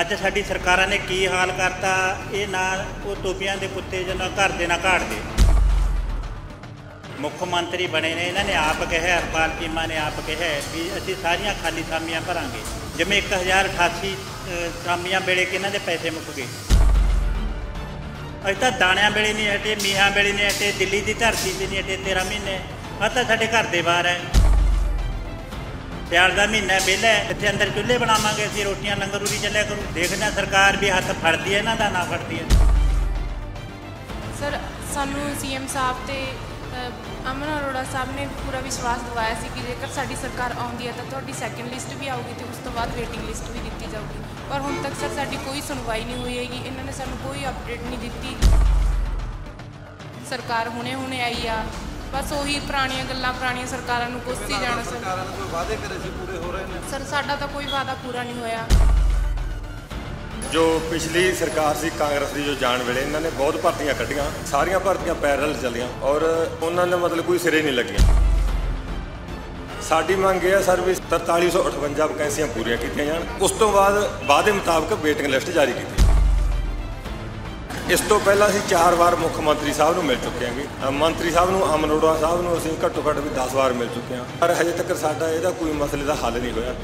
ਅੱਜ ਸਾਡੀ ਸਰਕਾਰਾਂ ਨੇ ਕੀ ਹਾਲ ਕਰਤਾ ਇਹ ਨਾ ਉਹ ਟੋਪੀਆਂ ਦੇ ਕੁੱਤੇ ਜਾਂ ਘਰ ਦੇ ਨਾ ਘਾੜ ਦੇ। ਮੁੱਖ ਮੰਤਰੀ ਬਣੇ ਨੇ ਇਹਨਾਂ ਨੇ ਆਪ ਕਿਹਾ ਹਰਪਾਲ ਚੀਮਾ ਨੇ ਆਪ ਕਿਹਾ ਵੀ ਅਸੀਂ ਸਾਰੀਆਂ ਖਾਲੀ ਥਾਮੀਆਂ ਭਰਾਂਗੇ। ਜਿਵੇਂ 1088 ਅ, ਥਾਮੀਆਂ ਵੇਲੇ ਕਿ ਇਹਨਾਂ ਦੇ ਪੈਸੇ ਮੁੱਕ ਗਏ। ਅੱਜ ਤਾਂ ਦਾਣਿਆਂ ਵੇਲੇ ਨਹੀਂ ਹਟੇ ਮੀਹਾਂ ਵੇਲੇ ਨਹੀਂ ਹਟੇ ਦਿੱਲੀ ਦੀ ਧਰਤੀ ਤੇ ਨਹੀਂ ਹਟੇ 13 ਮਹੀਨੇ। ਆ ਤਾਂ ਸਾਡੇ ਘਰ ਦੇ ਬਾਹਰ ਹੈ। ਸਿਆਲ ਦਾ ਮਹੀਨਾ ਵਿਹਲਾ ਇੱਥੇ ਅੰਦਰ ਚੁੱਲ੍ਹੇ ਬਣਾਵਾਂਗੇ ਅਸੀਂ, ਰੋਟੀਆਂ ਲੰਗਰ ਉਰੀ ਚੱਲਿਆ ਕਰੂ। ਦੇਖਦੇ ਹਾਂ ਸਰਕਾਰ ਵੀ ਹੱਥ ਫੜਦੀ ਹੈ, ਇਹਨਾਂ ਦਾ ਨਾ ਫੜਦੀ ਹੈ। ਸਰ, ਸਾਨੂੰ ਸੀਐਮ ਸਾਹਿਬ ਤੇ ਅਮਨ ਅਰੋੜਾ ਸਾਹਿਬ ਨੇ ਪੂਰਾ ਵਿਸ਼ਵਾਸ ਦਿਵਾਇਆ ਸੀ ਕਿ ਜੇਕਰ ਸਾਡੀ ਸਰਕਾਰ ਆਉਂਦੀ ਹੈ ਤਾਂ ਤੁਹਾਡੀ ਸੈਕੰਡ ਲਿਸਟ ਵੀ ਆਊਗੀ ਤੇ ਉਸ ਤੋਂ ਬਾਅਦ ਵੇਟਿੰਗ ਲਿਸਟ ਵੀ ਦਿੱਤੀ ਜਾਊਗੀ। ਪਰ ਹੁਣ ਤੱਕ ਸਰ, ਸਾਡੀ ਕੋਈ ਸੁਣਵਾਈ ਨਹੀਂ ਹੋਈ ਹੈਗੀ। ਇਹਨਾਂ ਨੇ ਸਾਨੂੰ ਕੋਈ ਅਪਡੇਟ ਨਹੀਂ ਦਿੱਤੀ। ਸਰਕਾਰ ਹੁਣੇ ਹੁਣੇ ਆਈ ਆ। ਬਸ ਉਹੀ ਪੁਰਾਣੀਆਂ ਗੱਲਾਂ ਪੁਰਾਣੀਆਂ ਸਰਕਾਰਾਂ ਨੂੰ ਕੋਸੀ ਜਾਣਾ ਸਰ। ਸਰਕਾਰਾਂ ਨੇ ਕੋਈ ਵਾਅਦੇ ਕਰੇ ਸੀ ਪੂਰੇ ਹੋ ਰਹੇ ਨੇ ਸਰ ਸਾਡਾ ਤਾਂ ਕੋਈ ਵਾਅਦਾ ਪੂਰਾ ਨਹੀਂ ਹੋਇਆ। ਜੋ ਪਿਛਲੀ ਸਰਕਾਰ ਸੀ ਕਾਂਗਰਸ ਦੀ ਜੋ ਜਾਣ ਵੇਲੇ ਇਹਨਾਂ ਨੇ ਬਹੁਤ ਭਰਤੀਆਂ ਕੱਢੀਆਂ ਸਾਰੀਆਂ ਭਰਤੀਆਂ ਪੈਰਲ ਚੱਲੀਆਂ ਔਰ ਉਹਨਾਂ ਨੇ ਮਤਲਬ ਕੋਈ ਸਿਰੇ ਨਹੀਂ ਲੱਗੀਆਂ। ਸਾਡੀ ਮੰਗ ਇਹ ਹੈ ਸਰ ਵੀ 4358 ਵੈਕੈਂਸੀਆਂ ਪੂਰੀਆਂ ਕੀਤੀਆਂ ਜਾਣ। ਉਸ ਤੋਂ ਬਾਅਦ ਵਾਅਦੇ ਮੁਤਾਬਕ ਵੇਟਿੰਗ ਲਿਸਟ ਜਾਰੀ ਕੀਤੀ। ਇਸ ਤੋਂ ਪਹਿਲਾਂ ਅਸੀਂ ਚਾਰ ਵਾਰ ਮੁੱਖ ਮੰਤਰੀ ਸਾਹਿਬ ਨੂੰ ਮਿਲ ਚੁੱਕੇ ਹਾਂਗੇ ਮੰਤਰੀ ਸਾਹਿਬ ਨੂੰ ਅਮਨ ਅਰੋੜਾ ਸਾਹਿਬ ਨੂੰ ਅਸੀਂ ਘੱਟੋ ਘੱਟ ਵੀ 10 ਵਾਰ ਮਿਲ ਚੁੱਕੇ ਹਾਂ। ਪਰ ਹਜੇ ਤੱਕ ਸਾਡਾ ਇਹਦਾ ਕੋਈ ਮਸਲੇ ਦਾ ਹੱਲ ਨਹੀਂ ਹੋਇਆ।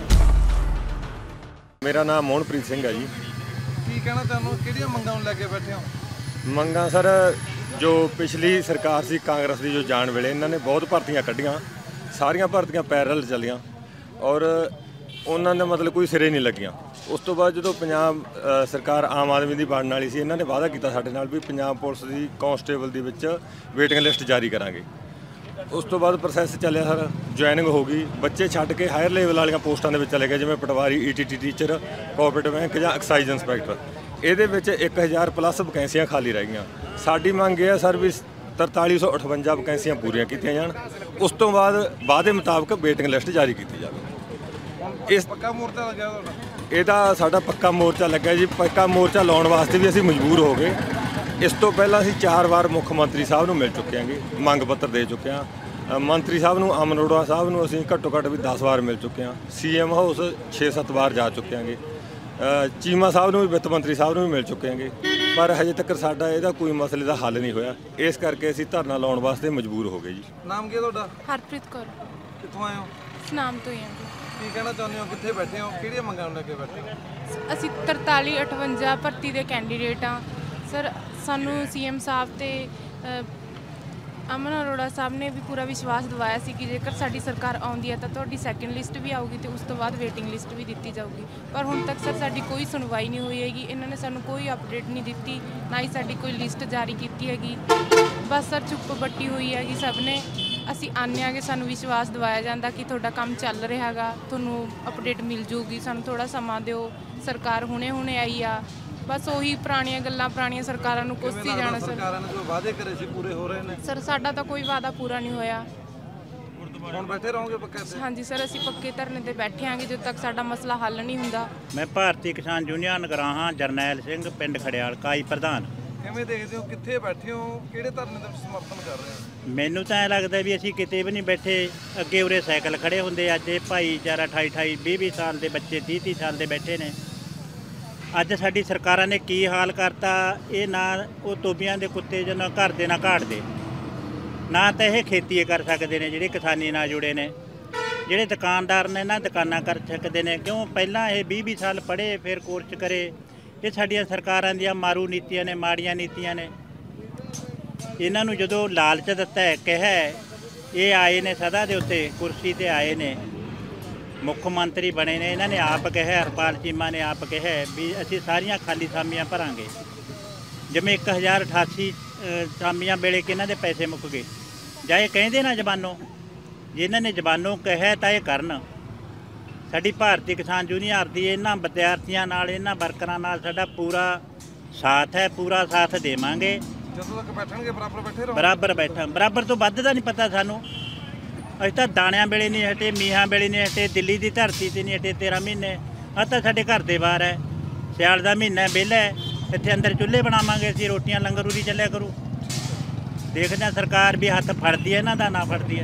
ਮੇਰਾ ਨਾਮ ਮੋਹਨਪ੍ਰੀਤ ਸਿੰਘ ਹੈ ਜੀ। ਕੀ ਕਹਿਣਾ ਹੋ? ਕਿਹੜੀਆਂ ਮੰਗਾਂ ਨੂੰ ਲੈ ਕੇ ਬੈਠੇ ਹੋ? ਮੰਗਾਂ ਸਰ ਜੋ ਪਿਛਲੀ ਸਰਕਾਰ ਸੀ ਕਾਂਗਰਸ ਦੀ ਜੋ ਜਾਣ ਵੇਲੇ ਇਹਨਾਂ ਨੇ ਬਹੁਤ ਭਰਤੀਆਂ ਕੱਢੀਆਂ। ਸਾਰੀਆਂ ਭਰਤੀਆਂ ਪੈਰਲ ਚੱਲੀਆਂ। ਔਰ ਉਹਨਾਂ ਨੇ ਮਤਲਬ ਕੋਈ ਸਿਰੇ ਨਹੀਂ ਲੱਗੀਆਂ। ਉਸ ਤੋਂ ਬਾਅਦ ਜਦੋਂ ਪੰਜਾਬ ਸਰਕਾਰ ਆਮ ਆਦਮੀ ਦੀ ਬਣਨ ਵਾਲੀ ਸੀ, ਇਹਨਾਂ ਨੇ ਵਾਅਦਾ ਕੀਤਾ ਸਾਡੇ ਨਾਲ ਵੀ ਪੰਜਾਬ ਪੁਲਿਸ ਦੀ ਕਾਂਸਟੇਬਲ ਦੇ ਵਿੱਚ ਵੇਟਿੰਗ ਲਿਸਟ ਜਾਰੀ ਕਰਾਂਗੇ। ਉਸ ਤੋਂ ਬਾਅਦ ਪ੍ਰੋਸੈਸ ਚੱਲਿਆ ਸਰ ਜੁਆਇਨਿੰਗ ਹੋ ਗਈ। ਬੱਚੇ ਛੱਡ ਕੇ ਹਾਇਰ ਲੈਵਲ ਵਾਲੀਆਂ ਪੋਸਟਾਂ ਦੇ ਵਿੱਚ ਚਲੇ ਗਏ, ਜਿਵੇਂ patwari ETT teacher cooperative bank ਜਾਂ ਐਕਸਾਈਜ਼ ਇੰਸਪੈਕਟਰ ਇਹਦੇ ਵਿੱਚ 1000 ਪਲੱਸ ਵਕੈਂਸੀਆਂ ਖਾਲੀ ਰਹਿ ਗਈਆਂ। ਸਾਡੀ ਮੰਗ ਇਹ ਹੈ ਸਰ ਵੀ 4358 ਵਕੈਂਸੀਆਂ ਪੂਰੀਆਂ ਕੀਤੀਆਂ ਜਾਣ। ਉਸ ਤੋਂ ਬਾਅਦ ਵਾਅਦੇ ਮੁਤਾਬਕ ਵੇਟਿੰਗ ਲਿਸਟ ਜਾਰੀ ਕੀਤੀ ਜਾਵੇ। ਇਸ ਪੱਕਾ ਮੋਰਚਾ ਲੱਗਿਆ ਤੁਹਾਡਾ? ਇਹਦਾ ਸਾਡਾ ਪੱਕਾ ਮੋਰਚਾ ਲੱਗਾ ਜੀ ਪੱਕਾ ਮੋਰਚਾ ਲਾਉਣ ਵਾਸਤੇ ਵੀ ਅਸੀਂ ਮਜਬੂਰ ਹੋ ਗਏ। ਇਸ ਤੋਂ ਪਹਿਲਾਂ ਅਸੀਂ ਚਾਰ ਵਾਰ ਮੁੱਖ ਮੰਤਰੀ ਸਾਹਿਬ ਨੂੰ ਮਿਲ ਚੁੱਕੇ ਹਾਂਗੇ ਮੰਗ ਪੱਤਰ ਦੇ ਚੁੱਕੇ ਹਾਂ। ਮੰਤਰੀ ਸਾਹਿਬ ਨੂੰ ਅਮਨ ਅਰੋੜਾ ਸਾਹਿਬ ਨੂੰ ਅਸੀਂ ਘੱਟੋ ਘੱਟ ਵੀ 10 ਵਾਰ ਮਿਲ ਚੁੱਕੇ ਹਾਂ। ਸੀਐਮ ਹਾਊਸ 6-7 ਵਾਰ ਜਾ ਚੁੱਕੇ ਹਾਂਗੇ। ਚੀਮਾ ਸਾਹਿਬ ਨੂੰ ਵੀ ਵਿੱਤ ਮੰਤਰੀ ਸਾਹਿਬ ਨੂੰ ਵੀ ਮਿਲ ਚੁੱਕੇ ਹਾਂਗੇ। ਪਰ ਹਜੇ ਤੱਕ ਸਾਡਾ ਇਹਦਾ ਕੋਈ ਮਸਲੇ ਦਾ ਹੱਲ ਨਹੀਂ ਹੋਇਆ। ਇਸ ਕਰਕੇ ਅਸੀਂ ਧਰਨਾ ਲਾਉਣ ਵਾਸਤੇ ਮਜਬੂਰ ਹੋ ਗਏ ਜੀ। ਨਾਮ ਕੀ ਹੈ ਤੁਹਾਡਾ? ਹਰਪ੍ਰੀਤ ਕੌਰ। ਕਿੱਥੋਂ ਆਏ ਹੋ? ਸੁਨਾਮ ਤੋਂ ਹੀ ਹਾਂ ਜੀ। ਕੀ ਕਹਿਣਾ ਚਾਹੁੰਦੇ ਹੋ? ਕਿੱਥੇ ਬੈਠੇ ਹੋ? ਕਿਹੜੀਆਂ ਮੰਗਾਂ ਨੂੰ ਲੈ ਕੇ ਬੈਠੇ ਹੋ? ਅਸੀਂ 43 58 ਭਰਤੀ ਦੇ ਕੈਂਡੀਡੇਟ ਆ ਸਰ ਸਾਨੂੰ ਸੀਐਮ ਸਾਹਿਬ ਤੇ ਅ, ਅਮਨ ਅਰੋੜਾ ਸਾਹਿਬ ਨੇ ਵੀ ਪੂਰਾ ਵਿਸ਼ਵਾਸ ਦਿਵਾਇਆ ਸੀ ਕਿ ਜੇਕਰ ਸਾਡੀ ਸਰਕਾਰ ਆਉਂਦੀ ਹੈ ਤਾਂ ਤੁਹਾਡੀ ਸੈਕੰਡ ਲਿਸਟ ਵੀ ਆਊਗੀ ਤੇ ਉਸ ਤੋਂ ਬਾਅਦ ਵੇਟਿੰਗ ਲਿਸਟ ਵੀ ਦਿੱਤੀ ਜਾਊਗੀ। ਪਰ ਹੁਣ ਤੱਕ ਸਰ ਸਾਡੀ ਕੋਈ ਸੁਣਵਾਈ ਨਹੀਂ ਹੋਈ ਹੈਗੀ। ਇਹਨਾਂ ਨੇ ਸਾਨੂੰ ਕੋਈ ਅਪਡੇਟ ਨਹੀਂ ਦਿੱਤੀ ਨਾ ਹੀ ਸਾਡੀ ਕੋਈ ਲਿਸਟ ਜਾਰੀ ਕੀਤੀ ਹੈਗੀ। ਬਸ ਸਰ ਚੁੱਪ ਬੱਟੀ ਹੋਈ ਹੈਗੀ ਸਭ ਨੇ। ਅਸੀਂ ਆਨੇ ਆਗੇ ਸਾਨੂੰ ਵਿਸ਼ਵਾਸ ਦਿਵਾਇਆ ਜਾਂਦਾ ਕਿ ਤੁਹਾਡਾ ਕੰਮ ਚੱਲ ਰਿਹਾ ਹੈਗਾ ਤੁਹਾਨੂੰ ਅਪਡੇਟ ਮਿਲ ਜੂਗੀ ਸਾਨੂੰ ਥੋੜਾ ਸਮਾਂ ਦਿਓ ਸਰਕਾਰ ਹੁਣੇ ਹੁਣੇ ਆਈ ਆ। ਬਸ ਉਹੀ ਪੁਰਾਣੀਆਂ ਗੱਲਾਂ ਪੁਰਾਣੀਆਂ ਸਰਕਾਰਾਂ ਨੂੰ ਕੋਸੀ ਕਿਵੇਂ ਜਾਣਾ ਸਰ। ਸਰਕਾਰਾਂ ਨੇ ਕੋਈ ਵਾਅਦੇ ਕਰੇ ਸੀ ਪੂਰੇ ਹੋ ਰਹੇ ਨੇ? ਸਰ ਸਾਡਾ ਤਾਂ ਕੋਈ ਵਾਅਦਾ ਪੂਰਾ ਨਹੀਂ ਹੋਇਆ। ਹੁਣ ਬੈਠੇ ਰਹੋਗੇ ਪੱਕਾ ਇੱਥੇ ਹਾਂਜੀ ਸਰ ਅਸੀਂ ਪੱਕੇ ਧਰਨੇ ਤੇ ਬੈਠੇ ਆਂਗੇ ਜਦੋਂ ਤੱਕ ਸਾਡਾ ਮਸਲਾ ਹੱਲ ਨਹੀਂ ਹੁੰਦਾ। ਮੈਂ ਭਾਰਤੀ ਕਿਸਾਨ ਯੂਨੀਅਨ ਗਰਾਹਾਂ ਜਰਨੈਲ ਸਿੰਘ ਪਿੰਡ ਖੜਿਆਲ ਕਾਈ ਪ੍ਰਧਾਨ। ਕਿਵੇਂ ਦੇਖਦੇ ਹੋ? ਕਿੱਥੇ ਬੈਠੇ ਹੋ? ਕਿਹੜੇ ਧਰਨੇ ਦਾ ਸਮਰਥਨ ਕਰ ਰਹੇ ਹੋ? ਮੈਨੂੰ ਤਾਂ ਐ ਲੱਗਦਾ ਵੀ ਅਸੀਂ ਕਿਤੇ ਵੀ ਨਹੀਂ ਬੈਠੇ। ਅੱਗੇ ਉਰੇ ਸਾਈਕਲ ਖੜੇ ਹੁੰਦੇ ਅੱਜ ਇਹ ਭਾਈਚਾਰਾ 28 28 20 20 ਸਾਲ ਦੇ ਬੱਚੇ 30 30 ਸਾਲ ਦੇ ਬੈਠੇ ਨੇ। ਅੱਜ ਸਾਡੀ ਸਰਕਾਰਾਂ ਨੇ ਕੀ ਹਾਲ ਕਰਤਾ? ਇਹ ਨਾ ਉਹ ਤੋਬੀਆਂ ਦੇ ਕੁੱਤੇ ਜਾਂ ਘਰ ਦੇ ਨਾ ਘਾੜ ਦੇ। ਨਾ ਤਾਂ ਇਹ ਖੇਤੀ ਕਰ ਸਕਦੇ ਨੇ, ਜਿਹੜੇ ਕਿਸਾਨੀ ਨਾਲ ਜੁੜੇ ਨੇ। ਜਿਹੜੇ ਦੁਕਾਨਦਾਰ ਨੇ ਨਾ ਦੁਕਾਨਾਂ ਕਰ ਸਕਦੇ ਨੇ। ਕਿਉਂ? ਪਹਿਲਾਂ ਇਹ 20 20 ਸਾਲ ਪੜ੍ਹੇ, ਫਿਰ ਕੋਰਸ ਕਰੇ। ਇਹ ਸਾਡੀਆਂ ਸਰਕਾਰਾਂ ਦੀਆਂ ਮਾਰੂ ਨੀਤੀਆਂ ਨੇ ਮਾੜੀਆਂ ਨੀਤੀਆਂ ਨੇ। ਇਹਨਾਂ ਨੂੰ ਜਦੋਂ ਲਾਲਚ ਦਿੱਤਾ ਹੈ ਕਿਹਾ ਇਹ ਆਏ ਨੇ ਸਦਾ ਦੇ ਉੱਤੇ ਕੁਰਸੀ ਤੇ ਆਏ ਨੇ। ਮੁੱਖ ਮੰਤਰੀ ਬਣੇ ਨੇ ਇਹਨਾਂ ਨੇ ਆਪ ਕਿਹਾ ਹਰਪਾਲ ਚੀਮਾ ਨੇ ਆਪ ਕਿਹਾ ਵੀ ਅਸੀਂ ਸਾਰੀਆਂ ਖਾਲੀ ਸਾਮੀਆਂ ਭਰਾਂਗੇ। ਜਿਵੇਂ 1088 ਅ, ਥਾਮੀਆਂ ਵੇਲੇ ਕਿ ਇਹਨਾਂ ਦੇ ਪੈਸੇ ਮੁੱਕ ਗਏ। ਜਾਂ ਇਹ ਕਹਿੰਦੇ ਨਾ ਜ਼ਬਾਨੋਂ ਜੇ ਇਹਨਾਂ ਨੇ ਜ਼ਬਾਨੋਂ ਕਿਹਾ ਤਾਂ ਇਹ ਕਰਨ। ਸਾਡੀ ਭਾਰਤੀ ਕਿਸਾਨ ਯੂਨੀਅਨ ਦੀ ਇਹਨਾਂ ਵਿਦਿਆਰਥੀਆਂ ਨਾਲ ਇਹਨਾਂ ਵਰਕਰਾਂ ਨਾਲ ਸਾਡਾ ਪੂਰਾ ਸਾਥ ਹੈ ਪੂਰਾ ਸਾਥ ਦੇਵਾਂਗੇ। ਜਦੋਂ ਤੱਕ ਬੈਠਣਗੇ ਬਰਾਬਰ ਬੈਠੇ ਰਹੋ। ਬਰਾਬਰ ਬੈਠਾ ਬਰਾਬਰ ਤੋਂ ਵੱਧ ਦਾ ਨਹੀਂ ਪਤਾ ਸਾਨੂੰ। ਅਸੀਂ ਤਾਂ ਦਾਣਿਆਂ ਵੇਲੇ ਨਹੀਂ ਹਟੇ ਮੀਹਾਂ ਵੇਲੇ ਨਹੀਂ ਹਟੇ ਦਿੱਲੀ ਦੀ ਧਰਤੀ ਤੇ ਨਹੀਂ ਹਟੇ 13 ਮਹੀਨੇ। ਆ ਤਾਂ ਸਾਡੇ ਘਰ ਦੇ ਬਾਹਰ ਹੈ। ਸਿਆਲ ਦਾ ਮਹੀਨਾ ਵਿਹਲਾ ਇੱਥੇ ਅੰਦਰ ਚੁੱਲ੍ਹੇ ਬਣਾਵਾਂਗੇ ਅਸੀਂ ਰੋਟੀਆਂ ਲੰਗਰ ਉਰੀ ਚੱਲਿਆ ਕਰੂ। ਦੇਖਦੇ ਹਾਂ ਸਰਕਾਰ ਵੀ ਹੱਥ ਫੜਦੀ ਹੈ ਇਹਨਾਂ ਦਾ ਨਾ ਫੜਦੀ ਹੈ।